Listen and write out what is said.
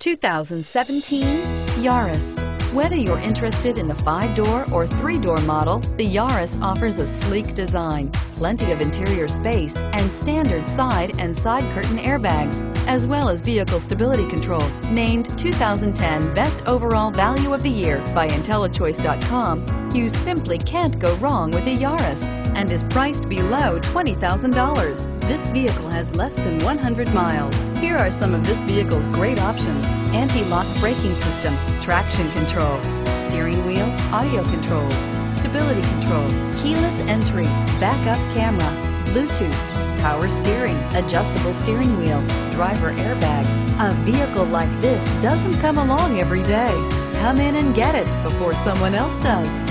2017 Yaris. Whether you're interested in the five-door or three-door model, the Yaris offers a sleek design, plenty of interior space, and standard side and side curtain airbags, as well as vehicle stability control. Named 2010 Best Overall Value of the Year by IntelliChoice.com, you simply can't go wrong with a Yaris and is priced below $20,000. This vehicle has less than 100 miles. Here are some of this vehicle's great options. Anti-lock braking system, traction control, steering wheel, audio controls, stability control, keyless entry, backup camera, Bluetooth, power steering, adjustable steering wheel, driver airbag. A vehicle like this doesn't come along every day. Come in and get it before someone else does.